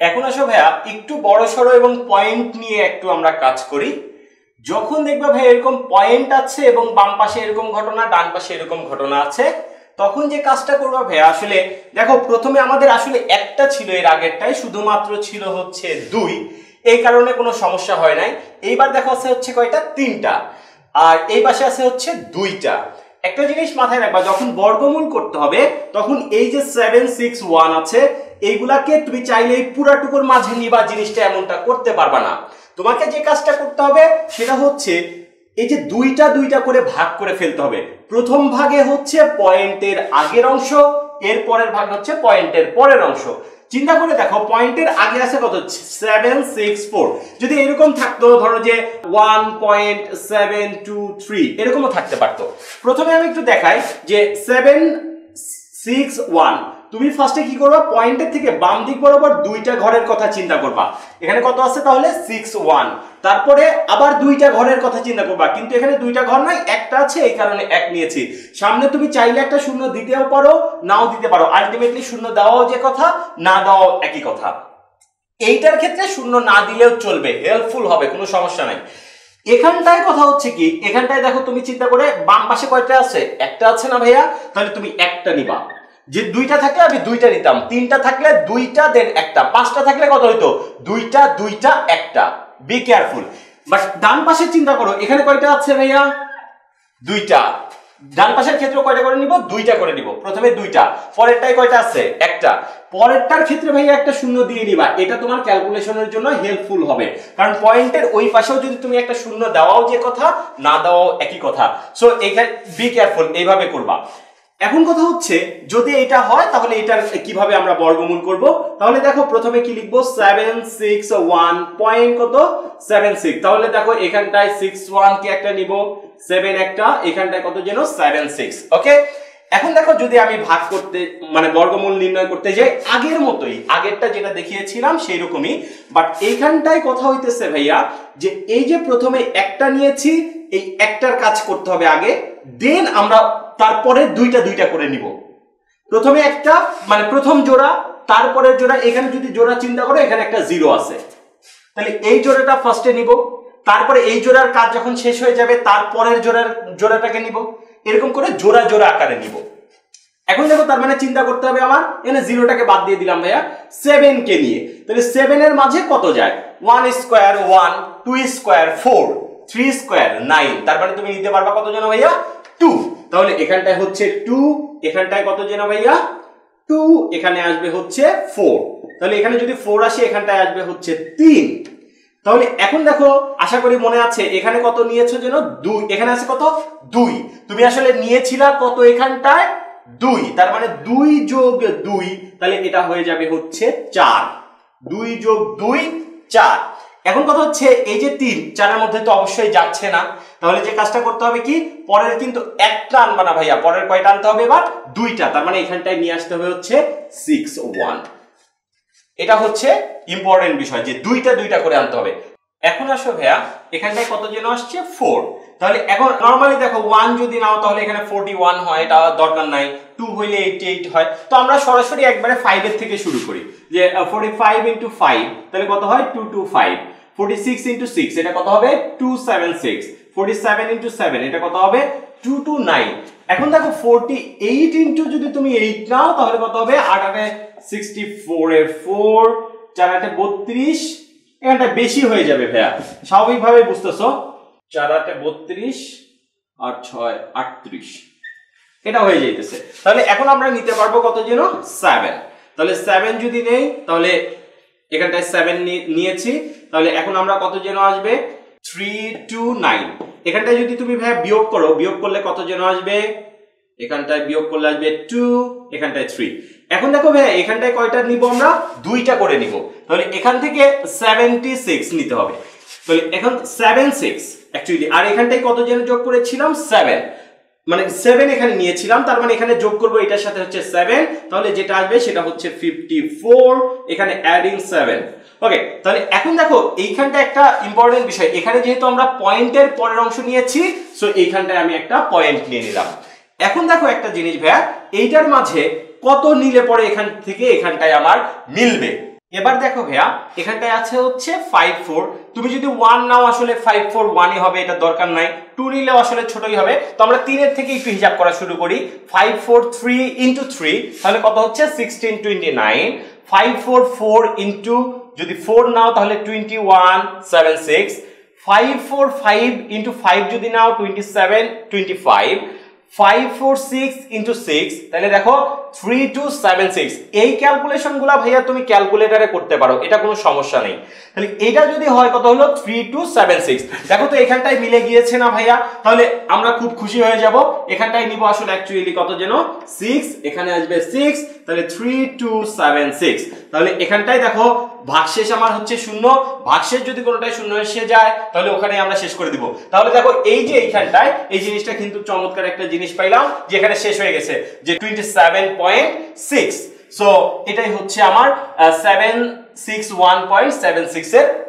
এখন আসো ভাইয়া, একটু বড় সড়ো এবং পয়েন্ট নিয়ে একটু আমরা কাজ করি। যখন দেখবে ভাই এরকম পয়েন্ট আছে এবং বাম পাশে এরকম ঘটনা, ডান পাশে এরকম ঘটনা আছে, তখন যে কাজটা করব ভাইয়া, আসলে দেখো, প্রথমে আমাদের আসলে একটা ছিল এর আগেরটাই, শুধুমাত্র ছিল হচ্ছে দুই। এই কারণে কোনো সমস্যা হয় নাই। এইবার দেখো আছে হচ্ছে কয়টা? তিনটা। আর এই পাশে আছে হচ্ছে দুইটা। একটা জিনিস মাথায় রাখবা, যখন বর্গমূল করতে হবে, তখন এই যে সেভেন সিক্স ওয়ান আছে এইগুলাকে তুমি চাইলে এই পুরাটুকুর মাঝে নিবা, জিনিসটা এমনটা করতে পারবা না। তোমাকে যে কাজটা করতে হবে সেটা হচ্ছে এই যে দুইটা দুইটা করে ভাগ করে ফেলতে হবে। প্রথম ভাগে হচ্ছে পয়েন্টের আগের অংশ, এর পরের ভাগ হচ্ছে পয়েন্টের পরের অংশ। চিন্তা করে দেখো, পয়েন্টের আগে আছে কত? Seven, six, four. যদি এরকম থাকতো, ধরো যে one point seven, two, three, এরকমও থাকতে পারতো। প্রথমে আমি একটু দেখাই যে সেভেন, সিক্স, ওয়ান। তুমি ফার্স্টে কি করবা? পয়েন্টের থেকে বাম দিক বরাবর দুইটা ঘরের কথা চিন্তা করবা। এখানে কত আছে তাহলে? সিক্স ওয়ান তারপরে আবার দুইটা ঘরের কথা চিন্তা করবা। কিন্তু এখানে দুইটা ঘর নাই একটা আছে, এই কারণে এক নিয়েছি। সামনে তুমি চাইলে একটা শূন্য দিতেও পারো, নাও দিতে পারো। আলটিমেটলি শূন্য দেওয়াও যে কথা, না দেওয়াও একই কথা। এইটার ক্ষেত্রে শূন্য না দিলেও চলবে। হেল্পফুল হবে, কোনো সমস্যা নাই। এখানটায় কথা হচ্ছে কি? এখানটায় দেখো তুমি চিন্তা করে বাম পাশে কয়টা আছে? একটা আছে না ভাইয়া? তাহলে তুমি একটা নিবা। যে দুইটা থাকলে আমি দুইটা নিতাম, তিনটা থাকলে দুইটা দেন একটা। পাঁচটা থাকলে কত হইতো? দুইটা দুইটা, একটা। বি কেয়ারফুল বাট ডান পাশে চিন্তা করো, এখানে কয়টা আছে ভাইয়া? দুইটা। ডান পাশের ক্ষেত্রে কয়টা করে নিব? দুইটা করে নিব। প্রথমে দুইটা। পরেরটাই কয়টা আছে? একটা। পরেরটার ক্ষেত্রে ভাইয়া একটা শূন্য দিয়ে নিবা। এটা তোমার ক্যালকুলেশনের জন্য হেল্পফুল হবে। কারণ পয়েন্টের ওই পাশেও যদি তুমি একটা শূন্য দেওয়াও যে কথা, না দেওয়াও একই কথা। সো এখানে বি কেয়ারফুল এইভাবে করবা। এখন কথা হচ্ছে, যদি এটা হয়, তাহলে এটার কীভাবে আমরা বর্গমূল করব? তাহলে দেখো, প্রথমে কি লিখব? সেভেন সিক্স ওয়ান পয়েন্ট কত? সেভেন সিক্স তাহলে দেখো, এখানটায় সিক্স ওয়ান কি একটা নিব সেভেন একটা, এখানটায় কত যেন সেভেন সিক্স ওকে এখন দেখো, যদি আমি ভাগ করতে মানে বর্গমূল নির্ণয় করতে যাই, আগের মতোই, আগেরটা যেটা দেখিয়েছিলাম সেই রকমই বাট এইখানটায় কথা হইতেছে ভাইয়া, যে এই যে প্রথমে একটা নিয়েছি, এই একটার কাজ করতে হবে আগে দেন আমরা তারপরে দুইটা দুইটা করে নিব। প্রথমে একটা মানে প্রথম জোড়া, তারপরের জোড়া, এখানে যদি জোড়া চিন্তা করো, এখানে একটা জিরো আছে। তাহলে এই জোড়াটা ফার্স্টে নিব, তারপরে এই জোড়ার কাজ যখন শেষ হয়ে যাবে, তারপরের জোড়ার, জোড়াটাকে নিব। এরকম করে জোড়া জোড়া আকারে নিব। এখন দেখো, তার মানে চিন্তা করতে হবে আমার, এখানে জিরোটাকে বাদ দিয়ে দিলাম ভাইয়া। সেভেন কে নিয়ে। তাহলে সেভেনের মাঝে কত যায়? One square one two square four three square nine তার মানে তুমি নিতে পারবা কত জন ভাইয়া? টু তাহলে এখানটায় হচ্ছে টু এখানটায় কত জন ভাইয়া? টু এখানে আসবে হচ্ছে ফোর তাহলে এখানে যদি ফোর আসে, এখানটায় আসবে হচ্ছে তিন। তাহলে এখন দেখো, আশা করি মনে আছে, এখানে কত নিয়েছো যেন? দুই। এখানে আছে কত? দুই। তুমি আসলে নিয়েছিলা কত এখানটায়? দুই। তার মানে দুই যোগ দুই, তাহলে এটা হয়ে যাবে হচ্ছে চার। দুই যোগ দুই, চার। এখন কথা হচ্ছে এই যে তিন চারের মধ্যে তো অবশ্যই যাচ্ছে না। তাহলে যে কাজটা করতে হবে কি? পরের কিন্তু একটা আনবা না ভাইয়া, পরের কয়টা আনতে হবে এবার? দুইটা, তার মানে এখানটায় নিয়ে আসতে হবে হচ্ছে সিক্স ওয়ান এটা হচ্ছে ইম্পর্টেন্ট বিষয় যে দুইটা দুইটা করে আনতে হবে। এখন আসো ভাইয়া, এখানটায় কত যেন আসছে? ফোর তাহলে এখন নর্মালি দেখো ওয়ান যদি নাও, তাহলে এখানে ফোরটি ওয়ান হয়, এটা দরকার নাই। টু হইলে এইটি এইট হয়। তো আমরা সরাসরি একবারে ফাইভের থেকে শুরু করি। যে ফোরটি ফাইভ ইন্টু ফাইভ তাহলে কত হয়? Two two five forty six into six এটা কত হবে? Two seven six forty seven into seven এটা কত হবে? টু টু নাইন এখন দেখো ফোরটি এইট ইন্টু যদি তুমি এইট নাও, তাহলে কত হবে? আট আটে সিক্সটি ফোর এ ফোর চার আটে বত্রিশ। এখানটা বেশি হয়ে যাবে ভাইয়া। স্বাভাবিকভাবে বুঝতেছো? চার আটে বত্রিশ আর ছয় আটত্রিশ। এটা হয়ে যাইতেছে। তাহলে এখন আমরা নিতে পারব কত যেন? সেভেন তাহলে সেভেন যদি নেই, তাহলে এখানটায় সেভেন নিয়েছি। তাহলে এখন আমরা কত যেন আসবে? থ্রি টু নাইন এখানটায় যদি তুমি ভাইয়া বিয়োগ করো, বিয়োগ করলে কত যেন আসবে? এখানটায় বিয়োগ করলে আসবে টু এখানটায় থ্রি এখন দেখো ভাইয়া, এখানটায় কয়টা নিব আমরা? দুইটা করে নিব। তাহলে এখান থেকে সেভেন্টি সিক্স নিতে হবে। তাহলে এখন সেভেন সিক্স অ্যাকচুয়ালি আর এখানটায় কত যেন যোগ করেছিলাম? সেভেন মানে সেভেন এখানে নিয়েছিলাম, তার মানে এখানে যোগ করব, এটার সাথে হচ্ছে সেভেন তাহলে যেটা আসবে সেটা হচ্ছে ফিফটি ফোর এখানে অ্যাডিং সেভেন ওকে তাহলে এখন দেখো এইখানটা একটা ইম্পর্টেন্ট বিষয়। এখানে যেহেতু আমরা পয়েন্টের পরের অংশ নিয়েছি সো এইখানটায় আমি একটা পয়েন্ট নিয়ে নিলাম। এখন দেখো একটা জিনিস ভাইয়া, এইটার মাঝে কত নিলে পরে এখান থেকে এখানটায় আমার মিলবে? এবার দেখো ভাইয়া, এখানটায় আছে হচ্ছে ফাইভ ফোর তুমি যদি ওয়ান নাও, আসলে ফাইভ ফোর ওয়ানই হবে, এটা দরকার নাই। টু নিলেও আসলে ছোটই হবে। তো আমরা তিনের থেকে একটু হিসাব করা শুরু করি। Five four three into three তাহলে কত হচ্ছে? Sixteen twenty nine five four four into যদি ফোর নাও তাহলে twenty one seven six five four five into five যদি নাও twenty seven twenty five five four six into six তাহলে দেখো three two seven six এই ক্যালকুলেশনগুলো ভাইয়া তুমি ক্যালকুলেটারে করতে পারো, এটা কোনো সমস্যা নেই। তাহলে এটা যদি হয় কত হলো? থ্রি টু সেভেন সিক্স দেখো তো এখানটায় মিলে গিয়েছে না ভাইয়া? তাহলে আমরা খুব খুশি হয়ে যাব। এখানটায় নিব আসলে অ্যাকচুয়ালি কত যেন? সিক্স এখানে আসবে সিক্স তাহলে থ্রি টু সেভেন সিক্স তাহলে এখানটায় দেখো, ভাগশেষ আমার হচ্ছে শূন্য। ভাগশেষ যদি কোনোটাই শূন্য এসে যায়, তাহলে ওখানে আমরা শেষ করে দিব। তাহলে দেখো, এই যে এইখানটায়, এই জিনিসটা কিন্তু চমৎকার একটা জিনিস পাইলাম যে এখানে শেষ হয়ে গেছে, যে twenty seven point six so এটাই হচ্ছে আমার seven six one point seven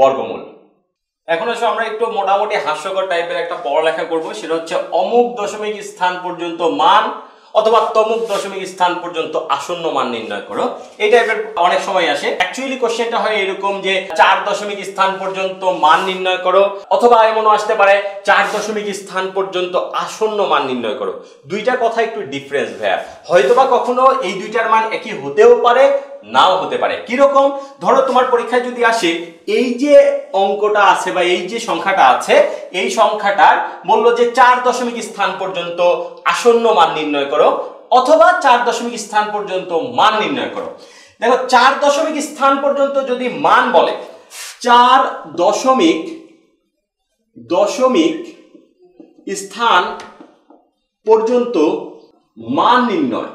বর্গমূল। এখন আসো আমরা একটু মোটামুটি হাস্যকর টাইপের একটা পড়ালেখা করব, সেটা হচ্ছে অমুক দশমিক স্থান পর্যন্ত মান অথবা তমুক দশমিক স্থান পর্যন্ত আসন্ন মান নির্ণয় করো। এই টাইপের অনেক সময় আসে। অ্যাকচুয়ালি কোশ্চেনটা হয় এরকম যে চার দশমিক স্থান পর্যন্ত মান নির্ণয় করো, অথবা এমনও আসতে পারে চার দশমিক স্থান পর্যন্ত আসন্ন মান নির্ণয় করো। দুইটা কথা একটু ডিফারেন্স ভাইয়া। হয়তোবা কখনো এই দুইটার মান একই হতেও পারে নাও হতে পারে। কীরকম? ধরো তোমার পরীক্ষায় যদি আসে, এই যে অঙ্কটা আছে বা এই যে সংখ্যাটা আছে, এই সংখ্যাটার বলল যে চার দশমিক স্থান পর্যন্ত আসন্ন মান নির্ণয় করো, অথবা চার দশমিক স্থান পর্যন্ত মান নির্ণয় করো। দেখো, চার দশমিক স্থান পর্যন্ত যদি মান বলে, চার দশমিক দশমিক স্থান পর্যন্ত মান নির্ণয়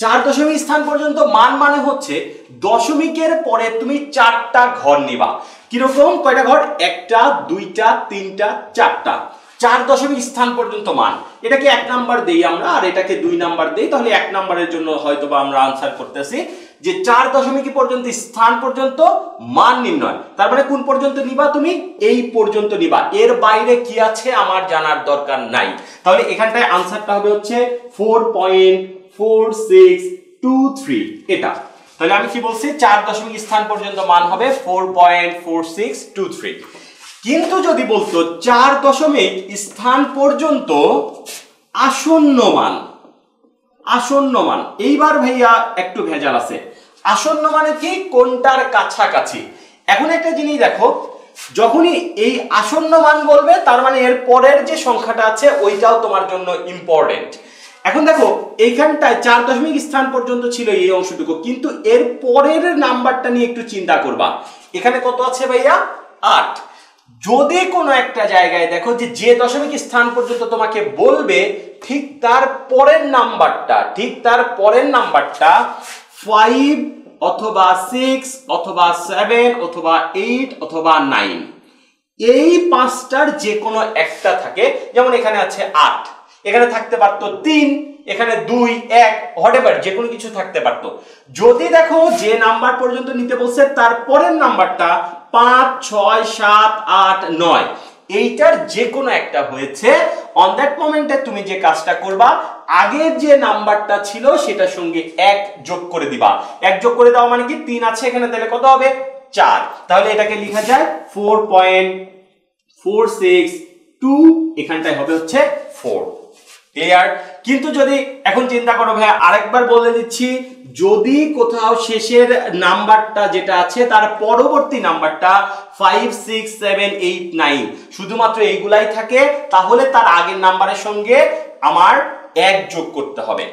চার দশমিক স্থান পর্যন্ত মান মানে হচ্ছে দশমিকের পরে তুমি চারটা ঘর নিবা। কীরকম? কয়টা ঘর? একটা, দুইটা, তিনটা, চারটা। চার দশমিক স্থান পর্যন্ত মান। এটাকে এক নাম্বার দেই আমরা, আর এটাকে দুই নাম্বার দিই, তাহলে এক নাম্বারের জন্য হয়তো বা আমরা আনসার করতেছি। যে চার দশমিক পর্যন্ত স্থান পর্যন্ত মান নির্ণয়। তার মানে কোন পর্যন্ত নিবা তুমি? এই পর্যন্ত নিবা। এর বাইরে কি আছে আমার জানার দরকার নাই। তাহলে এখানটায় আনসারটা হবে হচ্ছে four point four six two three এটা। তাহলে আমি কি বলছি? চার দশমিক স্থান পর্যন্ত মান হবে four point four six two three কিন্তু যদি বলতো চার দশমিক স্থান পর্যন্ত আসন্ন মান আসন্ন মান। এইবার ভাইয়া একটু ভেজাল আছে। আসন্ন মানে কি? কোনটার কাছাকাছি? এখন একটা জিনিস দেখো, যখনই এই আসন্ন মান বলবে, তার মানে এর পরের যে সংখ্যাটা আছে, ওইটাও তোমার জন্য ইম্পর্টেন্ট এখন দেখো, এইখানটায় চার দশমিক স্থান পর্যন্ত ছিল এই অংশটুকু, কিন্তু এর পরের নাম্বারটা নিয়ে একটু চিন্তা করবা। এখানে কত আছে ভাইয়া? আট। যদি কোনো একটা জায়গায় দেখো যে যে দশমিক স্থান পর্যন্ত তোমাকে বলবে, ঠিক তার পরের নাম্বারটা, ঠিক তার পরের নাম্বারটা ফাইভ অথবা সিক্স অথবা সেভেন অথবা এইট অথবা নাইন এই পাঁচটার যে কোনো একটা থাকে, যেমন এখানে আছে আট। এখানে থাকতে পারতো তিন, এখানে দুই, এক হোয়াট যে কোনো কিছু থাকতে পারতো। যদি দেখো যে নাম্বার পর্যন্ত নিতে বলছে, তার পরের নাম্বারটা পাঁচ, ছয়, সাত, আট, নয়। এইটার যে কোনো একটা হয়েছে। অন দ্যাট মোমেন্টে তুমি যে কাজটা করবা আগের যে নাম্বারটা ছিল, সেটার সঙ্গে এক যোগ করে দিবা। এক যোগ করে দেওয়া মানে কি? তিন আছে এখানে, তাহলে কত হবে? চার। তাহলে এটাকে লেখা যায় four point four six two এখানটায় হবে হচ্ছে ফোর ক্লিয়ার কিন্তু যদি, এখন চিন্তা করো ভাই আরেকবার বলে দিচ্ছি, যদি কোথাও শেষের নাম্বারটা যেটা আছে, তার পরবর্তী নাম্বারটা five six seven eight nine শুধুমাত্র এইগুলাই থাকে, তাহলে তার আগের নাম্বারের সঙ্গে আমার এক যোগ করতে হবে।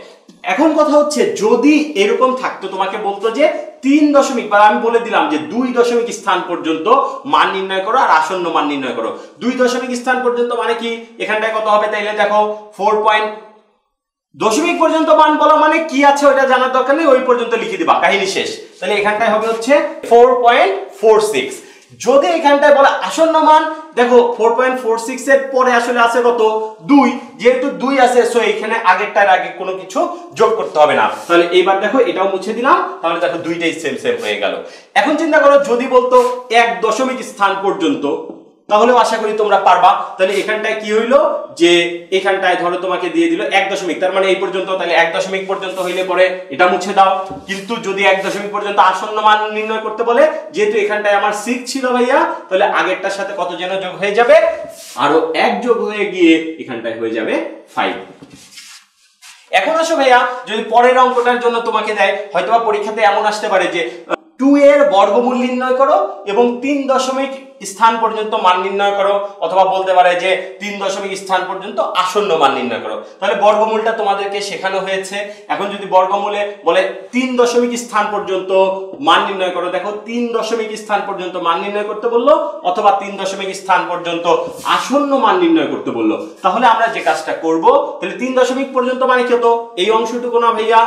এখন কথা হচ্ছে, যদি এরকম থাকতো, তোমাকে বলতো যে তিন দশমিক বা আমি বলে দিলাম যে দুই দশমিক স্থান পর্যন্ত মান নির্ণয় করো আর আসন্ন মান নির্ণয় করো। দুই দশমিক স্থান পর্যন্ত মানে কি? এখানটায় কত হবে তাইলে দেখো ফোর পয়েন্ট দশমিক পর্যন্ত মান বলা মানে কি আছে ওইটা জানার দরকার নেই, ওই পর্যন্ত লিখে দিবা, কাহিনী শেষ। তাহলে এখানটায় হবে হচ্ছে ফোর পয়েন্ট ফোর সিক্স যদি এখানটায় বলে আসন্ন মান দেখো ফোর পয়েন্ট ফোর সিক্স এর পরে আসলে আছে কত? দুই। যেহেতু দুই আছে সো এখানে আগেরটার আগে কোনো কিছু যোগ করতে হবে না। তাহলে এইবার দেখো, এটাও মুছে দিলাম। তাহলে দেখো দুইটাই সেম সেম হয়ে গেল। এখন চিন্তা করো, যদি বলতো এক দশমিক স্থান পর্যন্ত তাহলেও আশা করি তোমরা পারবা। তাহলে এখানটায় কি হইল? যে এখানটায় ধরো তোমাকে দিয়ে দিল এক দশমিক। তার মানে এই পর্যন্ত, তাহলে এক দশমিক পর্যন্ত হইলে পরে এটা মুছে দাও। কিন্তু যদি এক দশমিক পর্যন্ত আসন্ন মান নির্ণয় করতে বলে, যেহেতু এখানটায় আমার সিক্স ছিল ভাইয়া, তাহলে আগেরটার সাথে কত যেন যোগ হয়ে যাবে? আরও এক যোগ হয়ে গিয়ে এখানটায় হয়ে যাবে ফাইভ এখন আসো ভাইয়া, যদি পরের অঙ্কটার জন্য তোমাকে দেয়, হয়তোবা পরীক্ষাতে এমন আসতে পারে যে টু এর বর্গমূল নির্ণয় করো এবং তিন দশমিক স্থান পর্যন্ত মান নির্ণয় করো, অথবা বলতে পারে যে তিন দশমিক স্থান পর্যন্ত আসন্ন মান নির্ণয় করো। তাহলে বর্গমূলটা তোমাদেরকে শেখানো হয়েছে। এখন যদি বর্গমূলে বলে তিন দশমিক স্থান পর্যন্ত মান নির্ণয় করো, দেখো তিন দশমিক স্থান পর্যন্ত মান নির্ণয় করতে বলল, অথবা তিন দশমিক স্থান পর্যন্ত আসন্ন মান নির্ণয় করতে বলল। তাহলে আমরা যে কাজটা করব, তাহলে তিন দশমিক পর্যন্ত মানে কি হতো? এই অংশটুকু না ভাইয়া?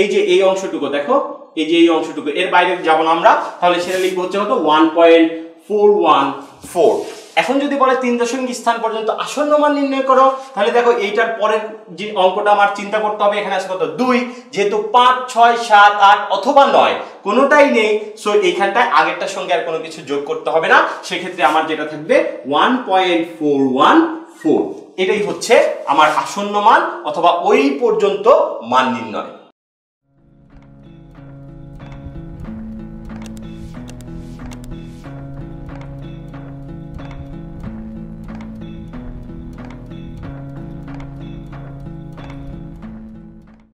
এই যে এই অংশটুকু, দেখো। এই যে এই অংশটুকু, এর বাইরে যাব না আমরা, তাহলে সেটা লিখব হচ্ছে কত? One point four one four এখন যদি বলে তিন দশমিক স্থান পর্যন্ত আসন্ন মান নির্ণয় করো, তাহলে দেখো এইটার পরের যে অঙ্কটা আমার চিন্তা করতে হবে, এখানে আছে কত? দুই, যেহেতু পাঁচ, ছয়, সাত, আট অথবা নয়, কোনোটাই নেই সো এইখানটায় আগেরটার সঙ্গে আর কোনো কিছু যোগ করতে হবে না, সেক্ষেত্রে আমার যেটা থাকবে one point four one four এটাই হচ্ছে আমার আসন্ন মান অথবা ওই পর্যন্ত মান নির্ণয়।